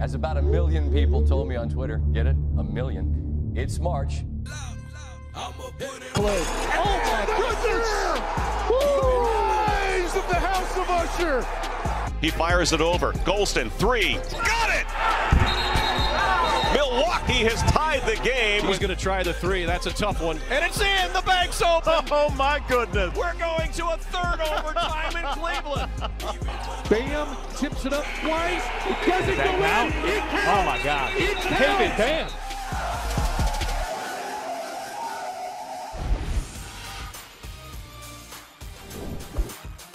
As about a million people told me on Twitter, get it? A million. It's March. Play. Oh my goodness! Woo! Rise of the House of Usher. He fires it over. Golston, three. Got it! Milwaukee has tied the game. He's going to try the three. That's a tough one. And it's in. The bank's open. Oh, my goodness. We're going to a third overtime in Cleveland. Bam tips it up twice. It doesn't go count? in. It counts. Oh, my God. It counts. it, Bam.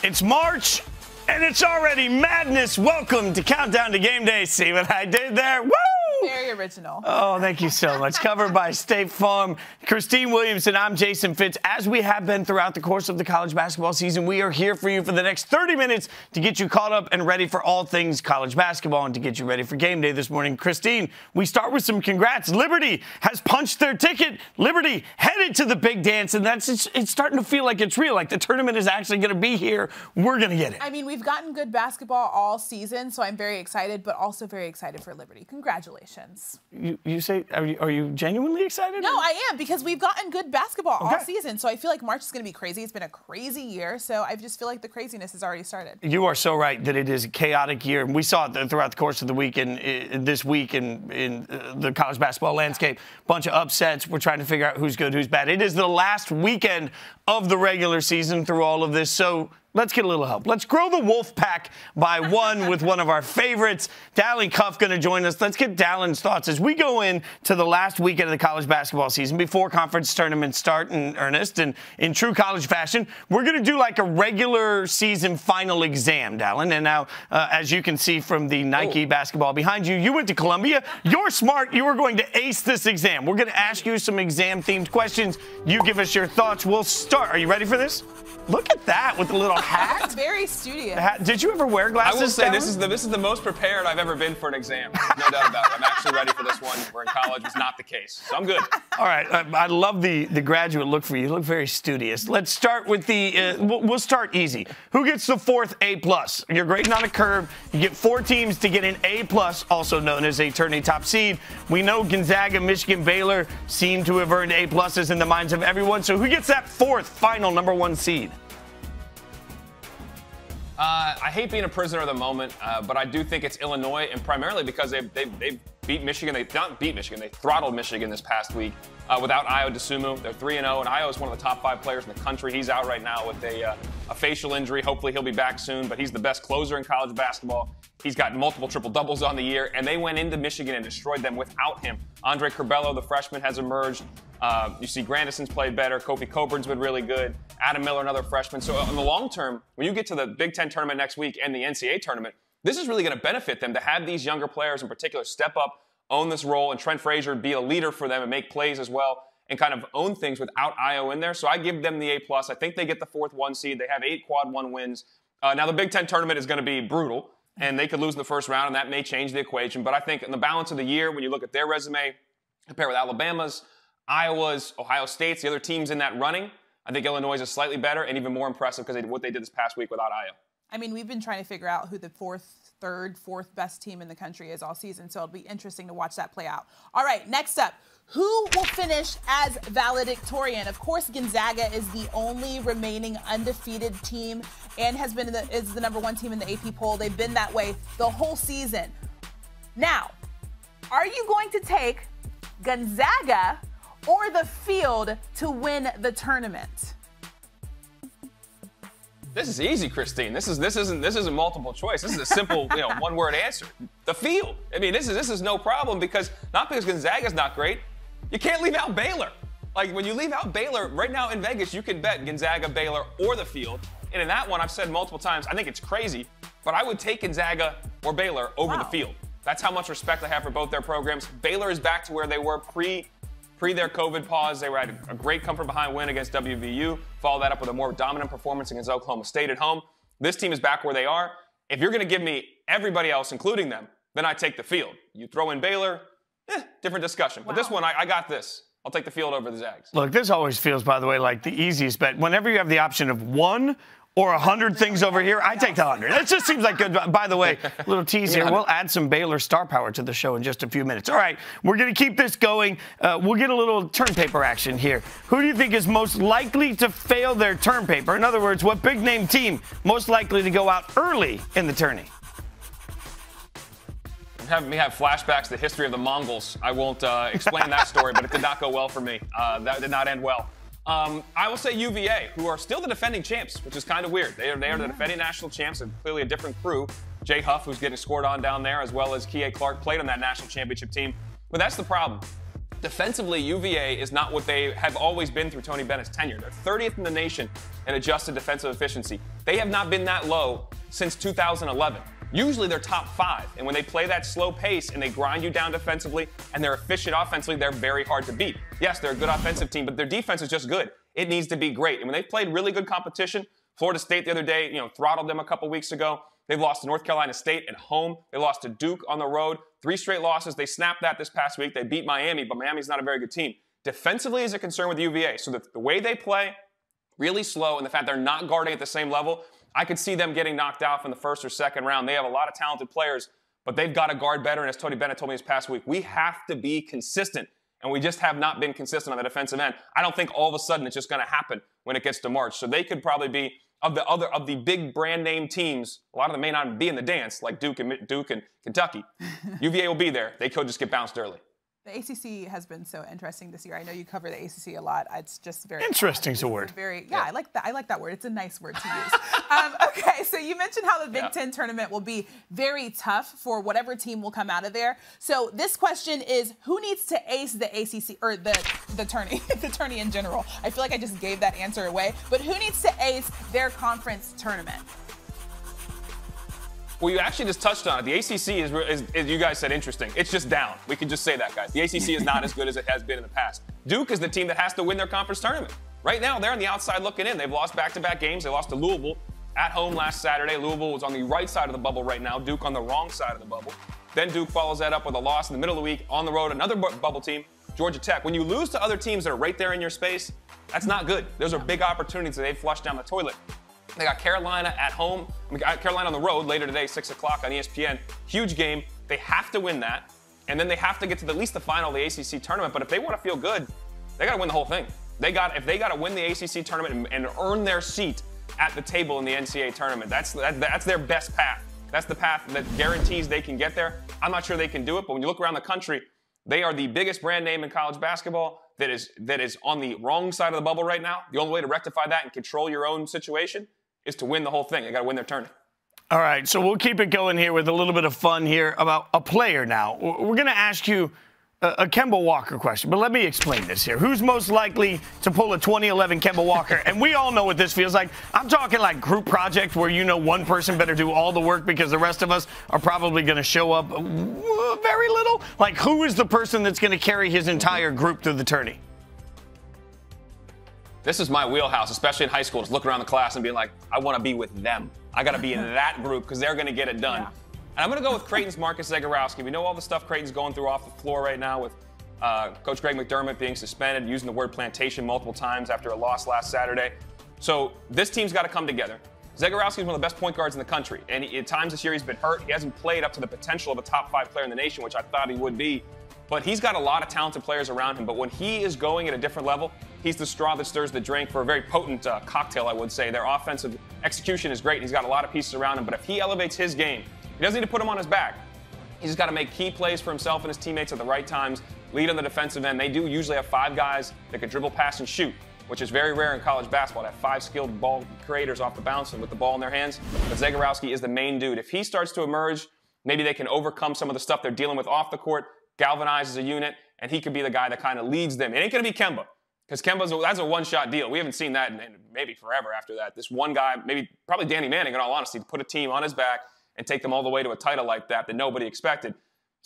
It's March and it's already madness. Welcome to Countdown to Game Day. See what I did there? Woo! Very original. Oh, thank you so much. Covered by State Farm. Christine Williamson, I'm Jason Fitz. As we have been throughout the course of the college basketball season, we are here for you for the next 30 minutes to get you caught up and ready for all things college basketball and to get you ready for game day this morning. Christine, we start with some congrats. Liberty has punched their ticket. Liberty headed to the big dance, and that's it's, it's starting to feel like it's real. Like the tournament is actually going to be here. We're going to get it. I mean, we've gotten good basketball all season, so I'm very excited, but also very excited for Liberty. Congratulations. You, you say, are you, are you genuinely excited? No, I am because we've gotten good basketball all season, so I feel like March is going to be crazy. It's been a crazy year, so I just feel like the craziness has already started. You are so right that it is a chaotic year. And we saw it throughout the course of the week and uh, this week in, in uh, the college basketball landscape. Bunch of upsets. We're trying to figure out who's good, who's bad. It is the last weekend of the regular season through all of this. So let's get a little help. Let's grow the wolf pack by one with one of our favorites. Dalen Cuff going to join us. Let's get Dalen's thoughts as we go in to the last weekend of the college basketball season before conference tournaments start in earnest and in true college fashion. We're going to do like a regular season final exam, Dalen. And now, uh, as you can see from the Nike basketball behind you, you went to Columbia. You're smart. You are going to ace this exam. We're going to ask you some exam themed questions. You give us your thoughts. We'll start. Are you ready for this? Look at that with the little hat. It's very studious. hat. Did you ever wear glasses? I will say this is the this is the most prepared I've ever been for an exam. No doubt about it. I'm actually ready for this one. Where in college was not the case, so I'm good. All right, I, I love the the graduate look for you. You look very studious. Let's start with the. Uh, we'll, we'll start easy. Who gets the fourth A plus? You're grading on a curve. You get four teams to get an A plus, also known as a tourney top seed. We know Gonzaga, Michigan, Baylor seem to have earned A pluses in the minds of everyone. So who gets that fourth final number one seed? Uh, I hate being a prisoner of the moment, uh, but I do think it's Illinois, and primarily because they they they beat Michigan. They not beat Michigan. They throttled Michigan this past week uh, without Ayo Dosunmu. They're three and zero, and Ayo is one of the top five players in the country. He's out right now with a uh, a facial injury. Hopefully he'll be back soon, but he's the best closer in college basketball. He's got multiple triple doubles on the year, and they went into Michigan and destroyed them without him. Andre Curbelo, the freshman, has emerged. Uh, you see Grandison's played better. Kofi Cockburn's been really good. Adam Miller, another freshman. So in the long term, when you get to the Big Ten tournament next week and the NCAA tournament, this is really going to benefit them to have these younger players in particular step up, own this role, and Trent Frazier be a leader for them and make plays as well and kind of own things without Ayo in there. So I give them the A plus. I think they get the fourth one seed. They have eight quad one wins. Uh, now the Big Ten tournament is going to be brutal, and they could lose in the first round, and that may change the equation. But I think in the balance of the year, when you look at their resume, compare with Alabama's, Iowa's, Ohio State's, the other teams in that running, I think Illinois is slightly better and even more impressive because did what they did this past week without Ayo. I mean, we've been trying to figure out who the fourth, third, fourth best team in the country is all season, so it'll be interesting to watch that play out. All right, next up. Who will finish as valedictorian? Of course, Gonzaga is the only remaining undefeated team and has been the, is the number one team in the AP poll. They've been that way the whole season. Now, are you going to take Gonzaga or the field to win the tournament? This is easy, Christine. This is this isn't this isn't multiple choice. This is a simple, you know, one word answer. The field. I mean, this is this is no problem because not because Gonzaga's not great. You can't leave out Baylor. Like when you leave out Baylor, right now in Vegas, you can bet Gonzaga, Baylor, or the field. And in that one, I've said multiple times, I think it's crazy, but I would take Gonzaga or Baylor over the field. That's how much respect I have for both their programs. Baylor is back to where they were pre Pre their COVID pause, they were at a great comfort behind win against WVU. Follow that up with a more dominant performance against Oklahoma State at home. This team is back where they are. If you're going to give me everybody else, including them, then I take the field. You throw in Baylor, eh, different discussion. But this one, I, I got this. I'll take the field over the Zags. Look, this always feels, by the way, like the easiest bet. Whenever you have the option of one or a hundred things over here, I take the hundred. It just seems like good. By the way, a little tease here. We'll add some Baylor star power to the show in just a few minutes. All right, we're gonna keep this going. Uh, we'll get a little turn paper action here. Who do you think is most likely to fail their turn paper? In other words, what big name team most likely to go out early in the tourney? Having me have flashbacks to the history of the Mongols. I won't uh, explain that story, but it did not go well for me. Uh, that did not end well. Um, I will say UVA, who are still the defending champs, which is kind of weird. They are, they are the defending national champs and clearly a different crew. Jay Huff, who's getting scored on down there, as well as Kihei Clark, played on that national championship team. But that's the problem. Defensively, UVA is not what they have always been through Tony Bennett's tenure. They're 30th in the nation in adjusted defensive efficiency. They have not been that low since 2011. Usually they're top five. And when they play that slow pace and they grind you down defensively and they're efficient offensively, they're very hard to beat. Yes, they're a good offensive team, but their defense is just good. It needs to be great. And when they've played really good competition, Florida State the other day, you know, throttled them a couple weeks ago. They've lost to North Carolina State at home. They lost to Duke on the road. Three straight losses. They snapped that this past week. They beat Miami, but Miami's not a very good team. Defensively is a concern with UVA. So the, the way they play, really slow, and the fact they're not guarding at the same level, I could see them getting knocked out in the first or second round. They have a lot of talented players, but they've got to guard better. And as Tony Bennett told me this past week, we have to be consistent. And we just have not been consistent on the defensive end. I don't think all of a sudden it's just going to happen when it gets to March. So they could probably be of the other of the big brand name teams. A lot of them may not be in the dance, like Duke and Duke and Kentucky. UVA will be there. They could just get bounced early. The ACC has been so interesting this year. I know you cover the ACC a lot. It's just very interesting. A word. Very yeah, yeah, I like that. I like that word. It's a nice word to use. um, okay, so you mentioned how the Big yeah. Ten tournament will be very tough for whatever team will come out of there. So this question is: Who needs to ace the ACC or the the tourney, the tourney in general? I feel like I just gave that answer away. But who needs to ace their conference tournament? Well, you actually just touched on it. The ACC is, is, is, you guys said, interesting. It's just down. We can just say that, guys. The ACC is not as good as it has been in the past. Duke is the team that has to win their conference tournament. Right now, they're on the outside looking in. They've lost back-to-back games. They lost to Louisville at home last Saturday. Louisville was on the right side of the bubble right now. Duke on the wrong side of the bubble. Then Duke follows that up with a loss in the middle of the week on the road. Another bu- bubble team, Georgia Tech. When you lose to other teams that are right there in your space, that's not good. Those are big opportunities that they've flushed down the toilet. They got Carolina at home. I mean, uh, Carolina on the road later today, 6 o'clock on ESPN. Huge game. They have to win that. And then they have to get to the, at least the final of the ACC tournament. But if they want to feel good, they got to win the whole thing. They got if they got to win the ACC tournament and, and, earn their seat at the table in the NCAA tournament. That's that, that's their best path. That's the path that guarantees they can get there. I'm not sure they can do it, but when you look around the country, they are the biggest brand name in college basketball that is that is on the wrong side of the bubble right now. The only way to rectify that and control your own situation is to win the whole thing. They got to win their tournament. All right, so we'll keep it going here with a little bit of fun here about a player now. We're going to ask you a, Kemba Walker question, but let me explain this here. Who's most likely to pull a 2011 Kemba Walker? And we all know what this feels like. I'm talking like group project where you know one person better do all the work because the rest of us are probably going to show up uh, very little. Like, who is the person that's going to carry his entire group through the tourney? This is my wheelhouse, especially in high school, just looking around the class and being like, I want to be with them. I got to be in that group because they're going to get it done. Yeah. And I'm going to go with Creighton's Marcus Zegarowski. We know all the stuff Creighton's going through off the floor right now with uh, Coach Greg McDermott being suspended, using the word plantation multiple times after a loss last Saturday. So this team's got to come together. Zegarowski is one of the best point guards in the country, and he, at times this year he's been hurt. He hasn't played up to the potential of a top five player in the nation, which I thought he would be. But he's got a lot of talented players around him. But when he is going at a different level, he's the straw that stirs the drink for a very potent uh, cocktail, I would say. Their offensive execution is great. and He's got a lot of pieces around him. But if he elevates his game, he doesn't need to put him on his back. He's just got to make key plays for himself and his teammates at the right times, lead on the defensive end. They do usually have five guys that can dribble, pass, and shoot, which is very rare in college basketball to have five skilled ball creators off the bounce and with the ball in their hands. But Zegarowski is the main dude. If he starts to emerge, maybe they can overcome some of the stuff they're dealing with off the court, galvanize as a unit, and he could be the guy that kind of leads them. It ain't going to be Kemba because Kemba's a, that's a one-shot deal. We haven't seen that in, in, maybe forever after that. This one guy, maybe probably Danny Manning, in all honesty, to put a team on his back and take them all the way to a title like that that nobody expected.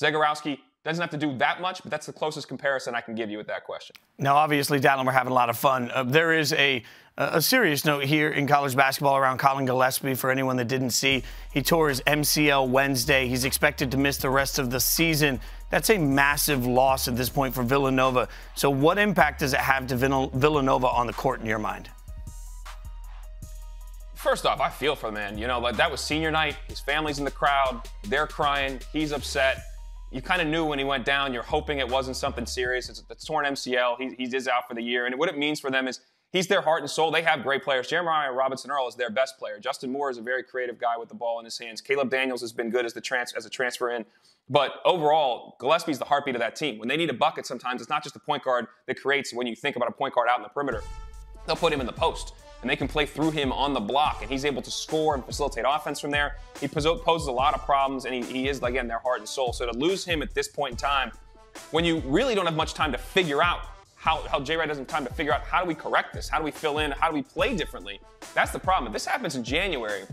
Zegarowski doesn't have to do that much, but that's the closest comparison I can give you with that question. Now, obviously, Dalen, we're having a lot of fun. Uh, there is a a serious note here in college basketball around Colin Gillespie. For anyone that didn't see, he tore his MCL Wednesday. He's expected to miss the rest of the season. That's a massive loss at this point for Villanova. So, what impact does it have to Villanova on the court in your mind? First off, I feel for the man. You know, like that was senior night. His family's in the crowd. They're crying. He's upset. You kind of knew when he went down. You're hoping it wasn't something serious. It's a torn MCL. He, he is out for the year. And what it means for them is he's their heart and soul. They have great players. Jeremiah Robinson Earl is their best player. Justin Moore is a very creative guy with the ball in his hands. Caleb Daniels has been good as the trans- as a transfer in. But overall, Gillespie's the heartbeat of that team. When they need a bucket, sometimes it's not just the point guard that creates when you think about a point guard out in the perimeter. They'll put him in the post and they can play through him on the block, and he's able to score and facilitate offense from there. He poses a lot of problems, and he, he is, again, their heart and soul. So to lose him at this point in time, when you really don't have much time to figure out how, how J. Rod doesn't have time to figure out how do we correct this? How do we fill in? How do we play differently? That's the problem. If this happens in January,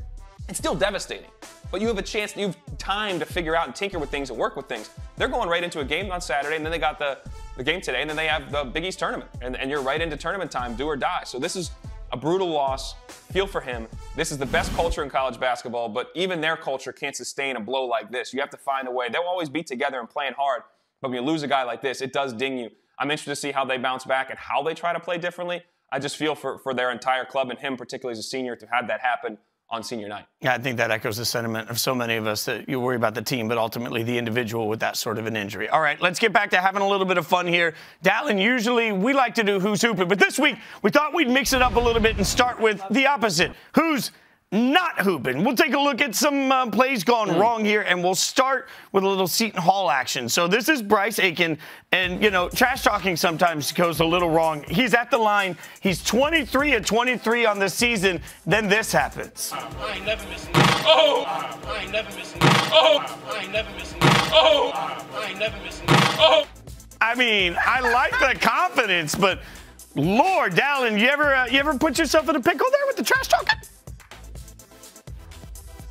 it's still devastating. But you have a chance, you have time to figure out and tinker with things and work with things. They're going right into a game on Saturday, and then they got the, the game today, and then they have the Big East tournament. And, and you're right into tournament time, do or die. So this is a brutal loss. Feel for him. This is the best culture in college basketball, but even their culture can't sustain a blow like this. You have to find a way. They'll always be together and playing hard, but when you lose a guy like this, it does ding you. I'm interested to see how they bounce back and how they try to play differently. I just feel for, for their entire club and him, particularly as a senior, to have that happen on senior night. Yeah, I think that echoes the sentiment of so many of us that you worry about the team, but ultimately the individual with that sort of an injury. All right, let's get back to having a little bit of fun here. Dalen, usually we like to do who's hooping, but this week we thought we'd mix it up a little bit and start with the opposite. Who's not hooping. We'll take a look at some uh, plays gone mm. wrong here, and we'll start with a little Seton Hall action. So this is Bryce Aiken, and you know, trash talking sometimes goes a little wrong. He's at the line. He's 23 and 23 on the season. Then this happens. I ain't never missing. Oh, I ain't never missing. Oh, I ain't never missing. Oh, I ain't never missing. Oh. I mean, I like the confidence, but Lord, Dalen, you ever uh, you ever put yourself in a pickle there with the trash talking?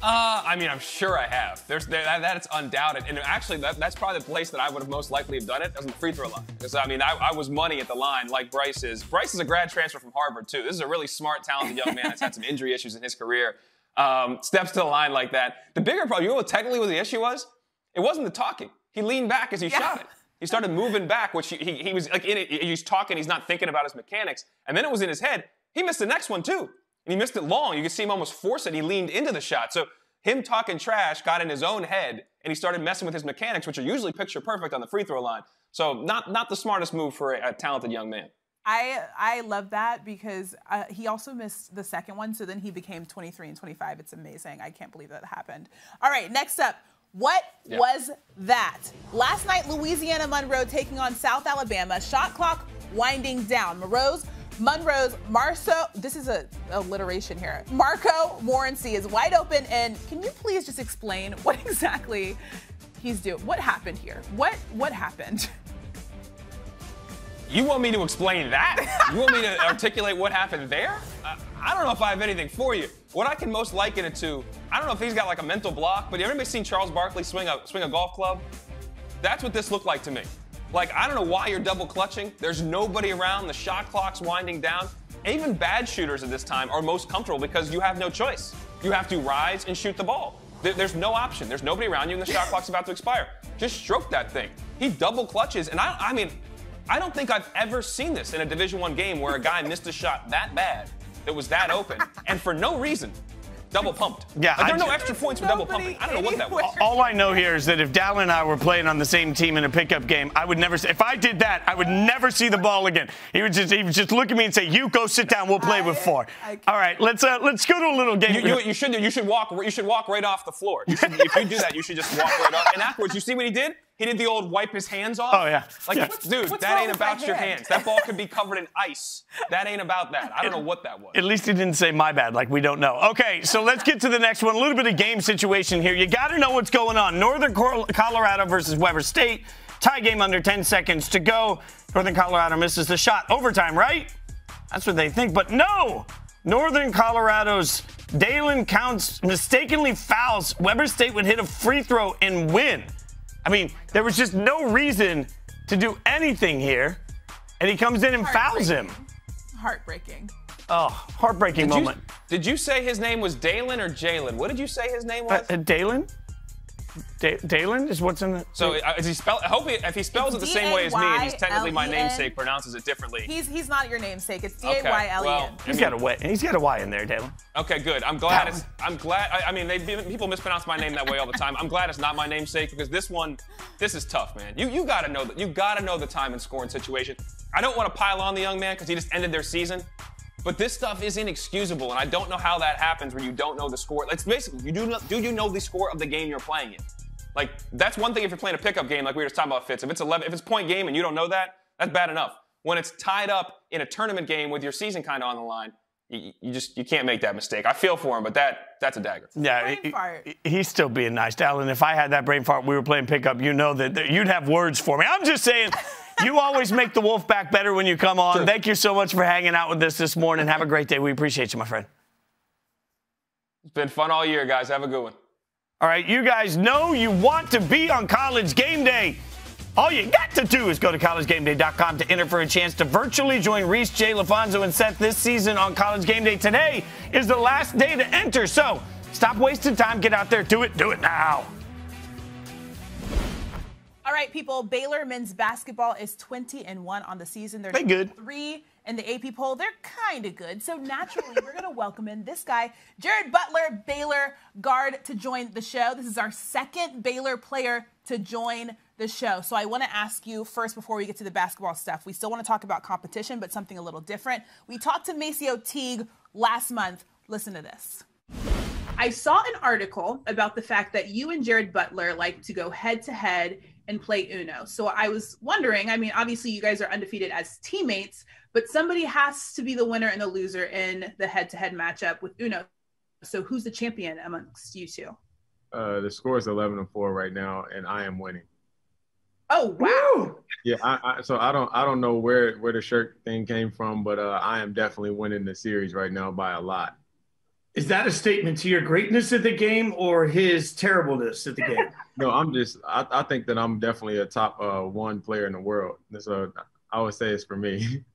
Uh, I mean, I'm sure I have. There's there, that, that's undoubted, and actually, that, that's probably the place that I would have most likely have done it. As the free throw line, because I mean, I, I, was money at the line like Bryce is. Bryce is a grad transfer from Harvard too. This is a really smart, talented young man that's had some injury issues in his career. Um, steps to the line like that. The bigger problem, you know what technically what the issue was? It wasn't the talking. He leaned back as he yeah. shot it. He started moving back, which he, he, he was like in it. He's talking. He's not thinking about his mechanics, and then it was in his head. He missed the next one too, and he missed it long. You could see him almost force it. He leaned into the shot. So him talking trash got in his own head and he started messing with his mechanics, which are usually picture perfect on the free throw line. So not not the smartest move for a, a talented young man. I I love that because uh, he also missed the second one, so then he became 23 and 25. It's amazing. I can't believe that happened. All right, next up. What yeah. was that? Last night, Louisiana Monroe taking on South Alabama. Shot clock winding down. Monroe's Monroe's Marso, this is a alliteration here. Marco Morency is wide open, and can you please just explain what exactly he's doing? What happened here? What what happened? You want me to explain that? you want me to articulate what happened there? I don't know if I have anything for you. What I can most liken it to, I don't know if he's got like a mental block, but have anybody seen Charles Barkley swing a swing a golf club? That's what this looked like to me. Like, I don't know why you're double clutching. There's nobody around. The shot clock's winding down. even bad shooters at this time are most comfortable because you have no choice. You have to rise and shoot the ball. There's no option. There's nobody around you, and the shot clock's about to expire. Just stroke that thing. He double clutches, and I, I mean, I don't think I've ever seen this in a Division One game where a guy missed a shot that bad, that was that open, and for no reason double pumped. Yeah, like, there are no extra points for double pumping. I don't know what that was. All I know here is that if Dalen and I were playing on the same team in a pickup game, I would never. If I did that, I would never see the ball again. He would just he would just look at me and say, "You go sit down. We'll play with four. All right, let's uh, let's go to a little game. You, you, you, should you should walk you should walk right off the floor. You should, if you do that, you should just walk right off. And afterwards, you see what he did? He did the old wipe his hands off. Oh yeah. Like, yeah. dude, What's that ain't about your hands. That ball could be covered in ice. That ain't about that. I don't know what that was. At least he didn't say my bad, like we don't know. Okay, so let's get to the next one. A little bit of game situation here. You got to know what's going on. Northern Colorado versus Weber State. Tie game under 10 seconds to go. Northern Colorado misses the shot. Overtime, right? That's what they think. But no! Northern Colorado's Daylen Kountz mistakenly fouls. Weber State would hit a free throw and win. I mean, there was just no reason to do anything here, and he comes in and fouls him. Heartbreaking. Oh, heartbreaking did moment. You, did you say his name was Dalen or Jalen? What did you say his name was? Uh, uh, Dalen. Da- Dalen is what's in the. So uh, is he spell? I hope he, if he spells It's it the same way as me, and he's technically my namesake, pronounces it differently. He's he's not your namesake. It's D A Okay, Y L E well, N. he's got a Y. He's got a Y in there, Dalen. Okay, good. I'm glad it's. I'm glad. I, I mean, they people mispronounce my name that way all the time. I'm glad it's not my namesake because this one, this is tough, man. You you gotta know that. You gotta know the time and scoring situation. I don't want to pile on the young man because he just ended their season. But this stuff is inexcusable, and I don't know how that happens when you don't know the score. It's basically, you do know, do you know the score of the game you're playing in? Like that's one thing if you're playing a pickup game, like we were just talking about Fitz. If it's 11, if it's point game and you don't know that, that's bad enough. When it's tied up in a tournament game with your season kind of on the line, you, you just you can't make that mistake. I feel for him, but that that's a dagger. Yeah, Brain he- fart. he's still being nice, Alan. If I had that brain fart, we were playing pickup. You know that, that you'd have words for me. I'm just saying. You always make the Wolfpack better when you come on. Thank you so much for hanging out with us this morning. Have a great day. We appreciate you, my friend. It's been fun all year, guys. Have a good one. All right, you guys know you want to be on college game day. All you got to do is go to collegegameday.com to enter for a chance to virtually join Rece, Jay, LaPhonso, and Seth this season on College Game Day. Today is the last day to enter, so stop wasting time. Get out there, do it, do it now. All right, people. Baylor men's basketball is 20 and one on the season. They're They good. Three in the AP poll. They're kind of good. So naturally, we're going to welcome in this guy, Jared Butler, Baylor guard, to join the show. This is our second Baylor player to join the show. So I want to ask you first before we get to the basketball stuff. We still want to talk about competition, but something a little different. We talked to MaCio Teague last month. Listen to this. I saw an article about the fact that you and Jared Butler like to go head to head and play Uno. So I was wondering, I mean, obviously you guys are undefeated as teammates, but somebody has to be the winner and the loser in the head to head matchup with Uno. So who's the champion amongst you two? Uh, the score is 11 and 4 right now, and I am winning. Oh, wow. Yeah, I, I, so I don't I don't know where where the shirt thing came from, but uh, I am definitely winning the series right now by a lot. Is that a statement to your greatness at the game or his terribleness at the game? No, I'm just I, I think that I'm definitely a top uh, one player in the world. So I would say it's for me.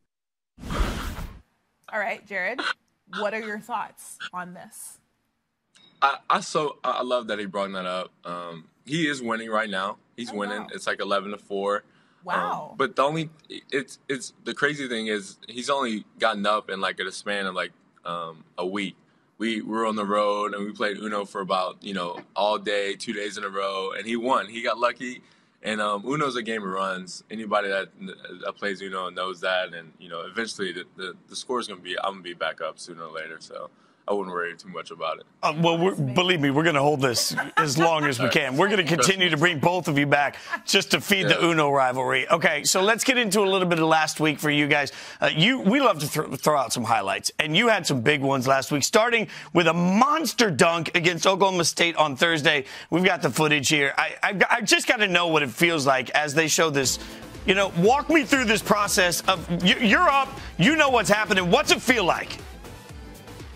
All right, Jared, what are your thoughts on this? I, I so I love that he brought that up. Um, he is winning right now. He's Oh, winning. wow. It's like eleven to four. Wow. Um, but the only it's it's the crazy thing is he's only gotten up in like a span of like um, a week. We were on the road and we played Uno for about you know all day, two days in a row, and he won. He got lucky. And um, Uno's a game of runs. Anybody that, that plays Uno knows that, and you know eventually the the, the score's gonna be I'm gonna be back up sooner or later. So I wouldn't worry too much about it. Uh, well, we're, believe me, we're going to hold this as long as we can. We're going to continue to bring both of you back just to feed the Uno rivalry. Okay, so let's get into a little bit of last week for you guys. Uh, you, we love to thro- throw out some highlights, and you had some big ones last week. Starting with a monster dunk against Oklahoma State on Thursday. We've got the footage here. I, I, I just got to know what it feels like as they show this. You know, walk me through this process of you're up, you know what's happening. What's it feel like?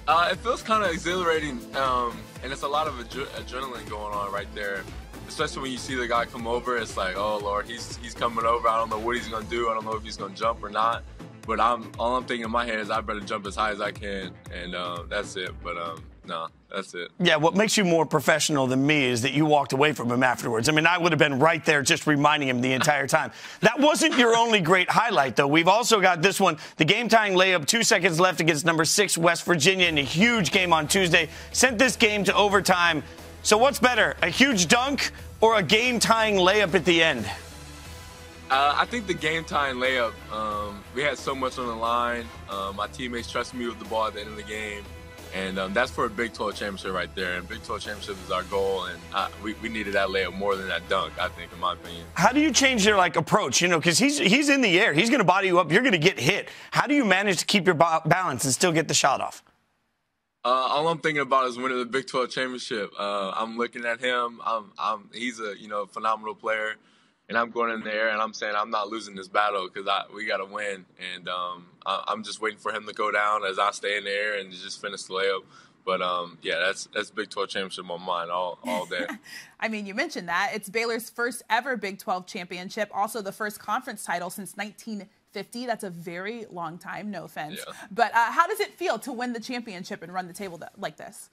Uh, it feels kind of exhilarating, um, and it's a lot of adre- adrenaline going on right there. Especially when you see the guy come over, it's like, oh lord, he's he's coming over. I don't know what he's gonna do. I don't know if he's gonna jump or not. But I'm all I'm thinking in my head is I better jump as high as I can, and uh, that's it. But um, no, that's it. Yeah, what makes you more professional than me is that you walked away from him afterwards. I mean, I would have been right there just reminding him the entire time. That wasn't your only great highlight, though. We've also got this one the game tying layup, two seconds left against number six, West Virginia, in a huge game on Tuesday. Sent this game to overtime. So, what's better, a huge dunk or a game tying layup at the end? Uh, I think the game tying layup. Um, we had so much on the line. Um, my teammates trusted me with the ball at the end of the game, and um, that's for a Big 12 championship right there. And Big 12 championship is our goal, and uh, we, we needed that layup more than that dunk. I think, in my opinion. How do you change your like approach? You know, because he's he's in the air, he's going to body you up, you're going to get hit. How do you manage to keep your ba- balance and still get the shot off? Uh, all I'm thinking about is winning the Big 12 championship. Uh, I'm looking at him. I'm, I'm, he's a you know phenomenal player, and I'm going in there and I'm saying I'm not losing this battle because we got to win. And um, I, I'm just waiting for him to go down as I stay in there and just finish the layup. But um, yeah, that's that's Big 12 championship on mine all all day. I mean, you mentioned that. It's Baylor's first ever Big 12 championship, also the first conference title since 1950. That's a very long time, no offense. Yeah. But uh, how does it feel to win the championship and run the table th- like this?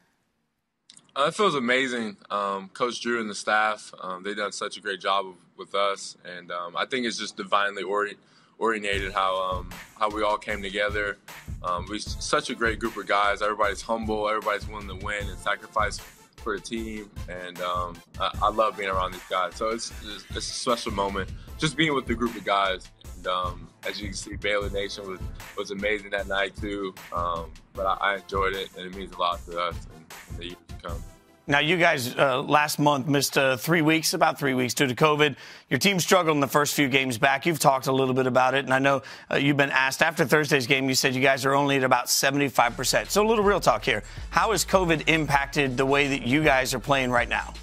Uh, it feels amazing. Um, Coach Drew and the staff, um, they've done such a great job of, with us. And um, I think it's just divinely ori- orientated how, um, how we all came together. Um, we're such a great group of guys. Everybody's humble. Everybody's willing to win and sacrifice for the team. And um, I, I, love being around these guys. So it's, it's, it's, a special moment just being with the group of guys. And, as you can see, Baylor Nation was, was amazing that night too. but I, I, enjoyed it, and it means a lot to us and the years to come. Now, you guys uh, last month missed uh, three weeks, about three weeks due to COVID. Your team struggled in the first few games back. You've talked a little bit about it, and I know uh, you've been asked after Thursday's game. You said you guys are only at about 75%. So, a little real talk here. How has COVID impacted the way that you guys are playing right now?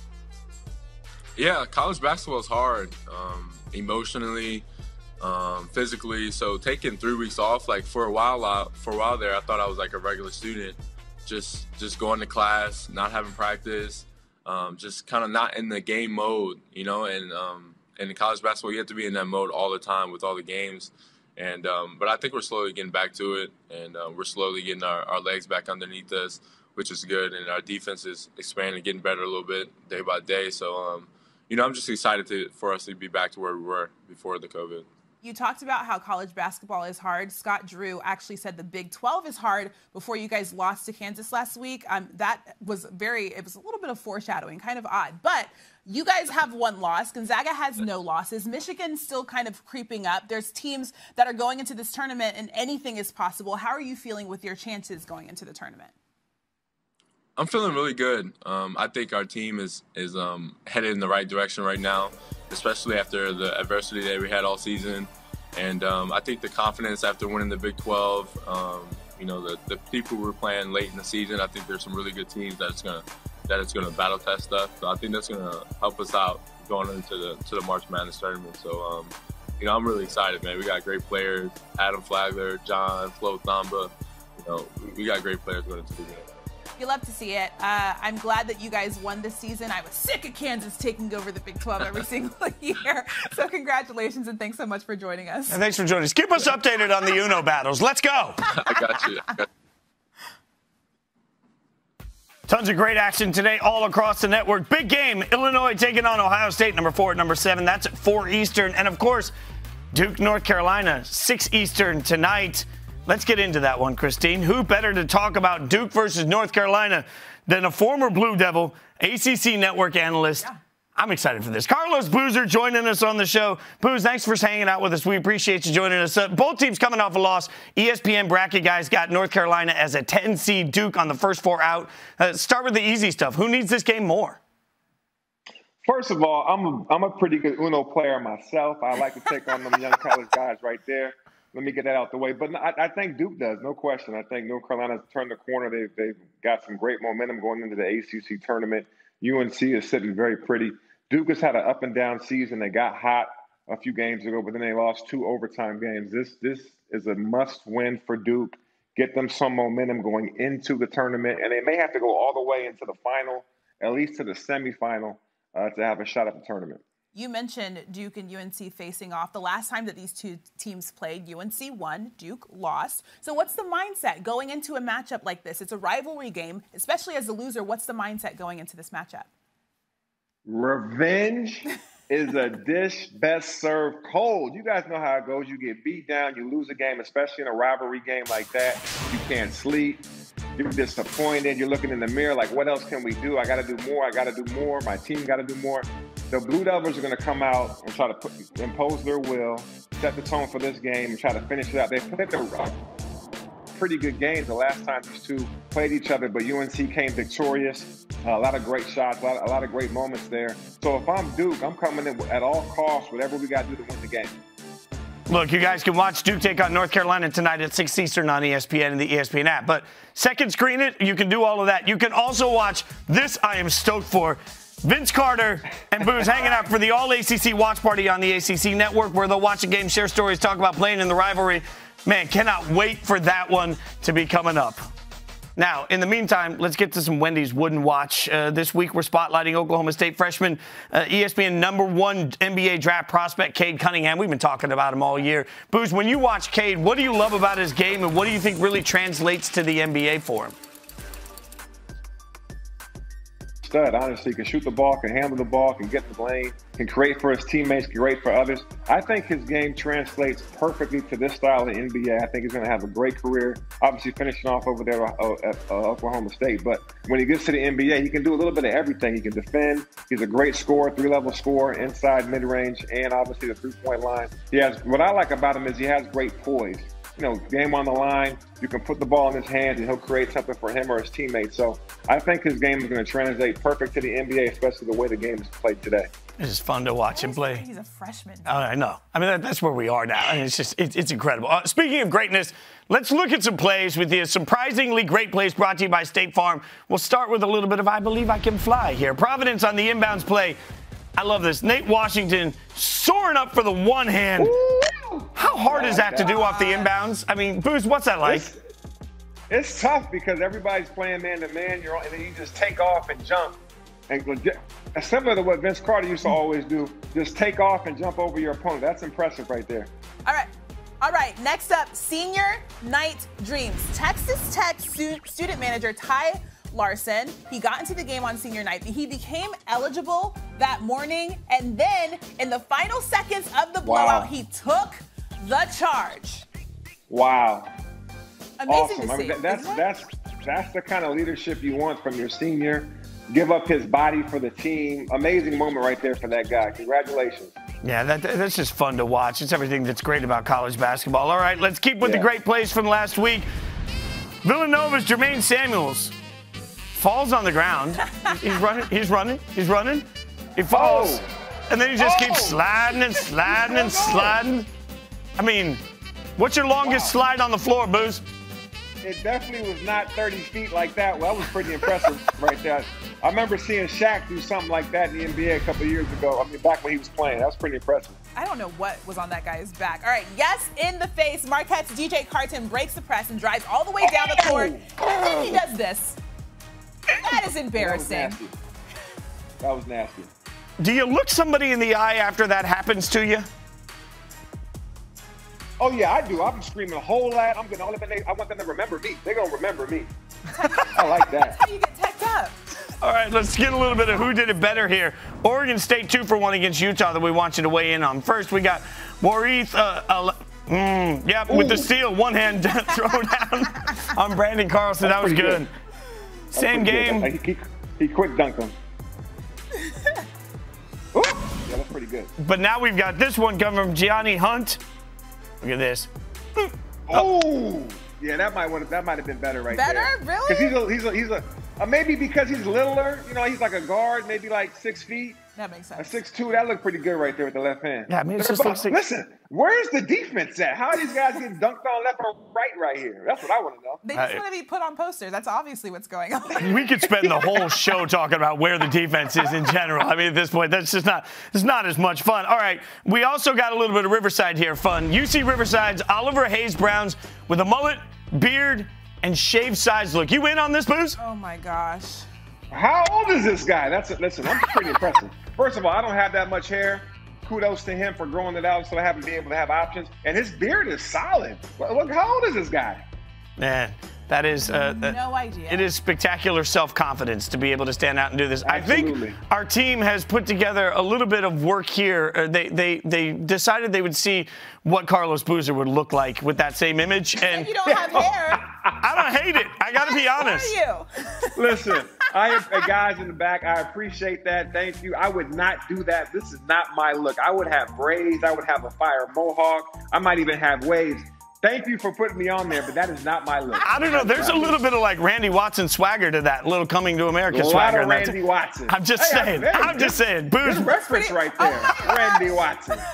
Yeah, college basketball is hard um, emotionally, um, physically. So, taking three weeks off, like for a while, uh, for a while there, I thought I was like a regular student just just going to class, not having practice, um, just kind of not in the game mode, you know. And um, in college basketball, you have to be in that mode all the time with all the games. And um, but I think we're slowly getting back to it, and uh, we're slowly getting our, our legs back underneath us, which is good. And our defense is expanding, getting better a little bit day by day. So, um, you know, I'm just excited to, for us to be back to where we were before the COVID. You talked about how college basketball is hard. Scott Drew actually said the Big 12 is hard before you guys lost to Kansas last week. Um, that was very, it was a little bit of foreshadowing, kind of odd. But you guys have one loss. Gonzaga has no losses. Michigan's still kind of creeping up. There's teams that are going into this tournament and anything is possible. How are you feeling with your chances going into the tournament? I'm feeling really good. Um, I think our team is is um, headed in the right direction right now, especially after the adversity that we had all season. And um, I think the confidence after winning the Big 12, um, you know, the, the people we're playing late in the season, I think there's some really good teams that's gonna that it's gonna battle test us. So I think that's gonna help us out going into the to the March Madness tournament. So um, you know, I'm really excited, man. We got great players: Adam Flagler, John, Flo Thamba. You know, we got great players going into the game. You love to see it. Uh, I'm glad that you guys won this season. I was sick of Kansas taking over the Big 12 every single year. So congratulations and thanks so much for joining us. And thanks for joining us. Keep us updated on the Uno battles. Let's go. I got you. I got you. Tons of great action today all across the network. Big game. Illinois taking on Ohio State, number four at number seven. That's at 4 Eastern. And of course, Duke, North Carolina, 6 Eastern tonight. Let's get into that one, Christine. Who better to talk about Duke versus North Carolina than a former Blue Devil, ACC network analyst? Yeah. I'm excited for this. Carlos Boozer joining us on the show. Booz, thanks for hanging out with us. We appreciate you joining us. Uh, both teams coming off a loss. ESPN bracket guys got North Carolina as a 10 seed, Duke on the first four out. Uh, start with the easy stuff. Who needs this game more? First of all, I'm a, I'm a pretty good Uno player myself. I like to take on them young college guys right there. Let me get that out the way. But I, I, think Duke does, no question. I think North Carolina's turned the corner. They've, they've got some great momentum going into the ACC tournament. UNC is sitting very pretty. Duke has had an up and down season. They got hot a few games ago, but then they lost two overtime games. This this is a must win for Duke. Get them some momentum going into the tournament, and they may have to go all the way into the final, at least to the semifinal, uh, to have a shot at the tournament. You mentioned Duke and UNC facing off. The last time that these two teams played, UNC won, Duke lost. So, what's the mindset going into a matchup like this? It's a rivalry game, especially as a loser. What's the mindset going into this matchup? Revenge is a dish best served cold. You guys know how it goes. You get beat down, you lose a game, especially in a rivalry game like that. You can't sleep. You're disappointed. You're looking in the mirror like, what else can we do? I got to do more. I got to do more. My team got to do more the Blue Devils are going to come out and try to put, impose their will, set the tone for this game, and try to finish it out. They played the pretty good game the last time these two played each other, but UNC came victorious. Uh, a lot of great shots, a lot, a lot, of great moments there. So if I'm Duke, I'm coming in at all costs, whatever we got to do to win the game. Look, you guys can watch Duke take on North Carolina tonight at 6 Eastern on ESPN and the ESPN app. But second screen it, you can do all of that. You can also watch this I am stoked for. Vince Carter and Booz hanging out for the All ACC watch party on the ACC network where they'll watch a game, share stories, talk about playing in the rivalry. Man, cannot wait for that one to be coming up. Now, in the meantime, let's get to some Wendy's Wooden Watch. Uh, this week, we're spotlighting Oklahoma State freshman, uh, ESPN number one NBA draft prospect, Cade Cunningham. We've been talking about him all year. Booz, when you watch Cade, what do you love about his game, and what do you think really translates to the NBA for him? Stud, honestly. Can shoot the ball, can handle the ball, can get the lane, can create for his teammates, create for others. I think his game translates perfectly to this style of NBA. I think he's going to have a great career. Obviously, finishing off over there uh, at uh, Oklahoma State. But when he gets to the NBA, he can do a little bit of everything. He can defend. He's a great scorer, three-level scorer, inside, mid-range, and obviously the three-point line. He has. What I like about him is he has great poise you know, game on the line. You can put the ball in his hands and he'll create something for him or his teammates. So I think his game is going to translate perfect to the NBA, especially the way the game is played today. It's just fun to watch him play. He's a freshman. Oh, I know. I mean, that, that's where we are now. I mean, it's just, it, it's incredible. Uh, speaking of greatness, let's look at some plays with you. Surprisingly great plays brought to you by State Farm. We'll start with a little bit of I Believe I Can Fly here. Providence on the inbounds play. I love this. Nate Washington soaring up for the one hand. How hard is that to do off the inbounds? I mean, Booz, what's that like? It's, it's tough because everybody's playing man to man. You're and then you just take off and jump, and similar to what Vince Carter used to always do. Just take off and jump over your opponent. That's impressive right there. All right. All right, next up, senior night dreams. Texas Tech stu- student manager Ty Larson. He got into the game on senior night. He became eligible that morning, and then in the final seconds of the blowout, wow. he took the charge. Wow. Amazing awesome. to see. I mean, that's that's that's the kind of leadership you want from your senior. Give up his body for the team. Amazing moment right there for that guy. Congratulations. Yeah, that, that's just fun to watch. It's everything that's great about college basketball. All right, let's keep with yeah. the great plays from last week. Villanova's Jermaine Samuels falls on the ground. he's running. He's running. He's running. He falls, oh. and then he just oh. keeps sliding and sliding and sliding. I mean, what's your longest wow. slide on the floor, Booz? It definitely was not 30 feet like that. Well, that was pretty impressive right there. I remember seeing Shaq do something like that in the NBA a couple years ago. I mean, back when he was playing. That was pretty impressive. I don't know what was on that guy's back. All right, yes, in the face. Marquette's DJ Carton breaks the press and drives all the way down the court. And then he does this. That is embarrassing. That was, nasty. that was nasty. Do you look somebody in the eye after that happens to you? Oh yeah, I do. I'm screaming a whole lot. I'm gonna all up in I want them to remember me. They're gonna remember me. I like that. That's how you get teched up. All right, let's get a little bit of who did it better here. Oregon State two for one against Utah that we want you to weigh in on. First, we got Warith. Uh, uh, mm, yeah, with the steal, one hand throw down on Branden Carlson. That was good. good. Same game. Good. He, he quick dunked him. Ooh, yeah, that's pretty good. But now we've got this one coming from Gianni Hunt. Look at this. Oh, yeah, that might want that might have been better right better? there. Better, really? Because he's a he's a he's a uh, maybe because he's littler. You know, he's like a guard, maybe like six feet. That makes sense. A six two, that looked pretty good right there with the left hand. Yeah, I mean, it's just looks like... Listen, where's the defense at? How are these guys getting dunked on left or right right here? That's what I want to know. They just want to be put on posters. That's obviously what's going on. we could spend the whole show talking about where the defense is in general. I mean, at this point, that's just not it's not as much fun. All right, we also got a little bit of Riverside here fun. UC Riverside's Oliver Hayes Browns with a mullet, beard, and shaved sides look. You in on this, Booz? Oh my gosh. How old is this guy? That's a, listen. I'm pretty impressive. First of all, I don't have that much hair. Kudos to him for growing it out, so I haven't been able to have options. And his beard is solid. Look, how old is this guy? Man, that is uh, no idea. It is spectacular self-confidence to be able to stand out and do this. Absolutely. I think our team has put together a little bit of work here. Uh, they they they decided they would see what Carlos Boozer would look like with that same image. And you don't have hair. I don't hate it. I got to be honest. you? Listen, I have guys in the back. I appreciate that. Thank you. I would not do that. This is not my look. I would have braids. I would have a fire mohawk. I might even have waves. Thank you for putting me on there, but that is not my look. I don't know. There's a little bit of like Randy Watson swagger to that little coming to America a swagger. A lot of Randy Watson. I'm just hey, saying. I'm just saying. Booze reference right there. Oh Randy Watson.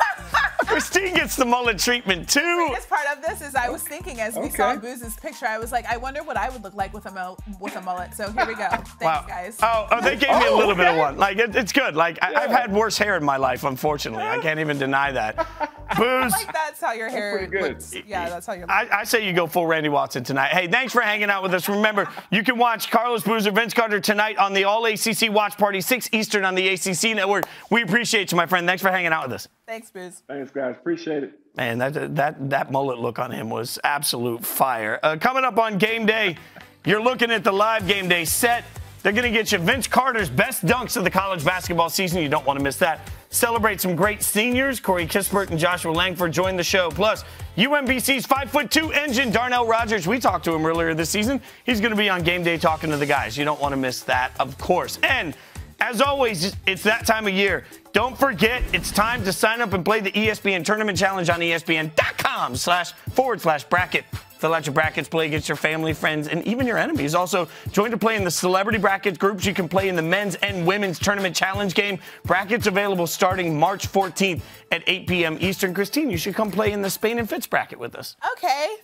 Christine gets the mullet treatment too. The biggest part of this is I was thinking as we okay. saw Booz's picture, I was like, I wonder what I would look like with a mul- with a mullet. So here we go. Thanks, wow. guys. Oh, oh, they gave me a oh, little okay. bit of one. Like it, it's good. Like yeah. I, have had worse hair in my life, unfortunately. I can't even deny that. Booz. like that's how your hair looks. Yeah, that's how you. I, I, say you go full Randy Watson tonight. Hey, thanks for hanging out with us. Remember, you can watch Carlos Boozer, Vince Carter tonight on the All ACC Watch Party, 6 Eastern on the ACC Network. We appreciate you, my friend. Thanks for hanging out with us. Thanks, Booz. Thanks, guys. Appreciate it. Man, that that that mullet look on him was absolute fire. Uh, coming up on game day, you're looking at the live game day set. They're going to get you Vince Carter's best dunks of the college basketball season. You don't want to miss that. Celebrate some great seniors. Corey Kispert and Joshua Langford join the show. Plus, UMBC's five foot two engine, Darnell Rogers. We talked to him earlier this season. He's going to be on game day talking to the guys. You don't want to miss that, of course. And as always, it's that time of year. Don't forget, it's time to sign up and play the ESPN Tournament Challenge on ESPN.com slash forward slash bracket. Fill out your brackets, play against your family, friends, and even your enemies. Also, join to play in the celebrity brackets groups. You can play in the men's and women's tournament challenge game. Brackets available starting March 14th at 8 p.m. Eastern. Christine, you should come play in the Spain and Fitz bracket with us. Okay.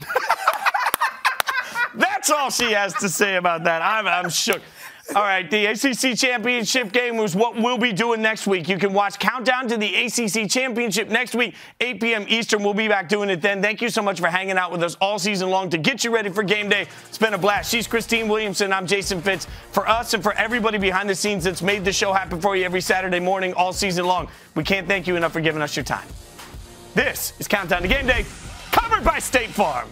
That's all she has to say about that. I'm, I'm shook. All right, the ACC championship game was what we'll be doing next week. You can watch Countdown to the ACC championship next week, 8 p.m. Eastern. We'll be back doing it then. Thank you so much for hanging out with us all season long to get you ready for game day. It's been a blast. She's Christine Williamson. I'm Jason Fitz. For us and for everybody behind the scenes that's made the show happen for you every Saturday morning, all season long, we can't thank you enough for giving us your time. This is Countdown to Game Day, covered by State Farm.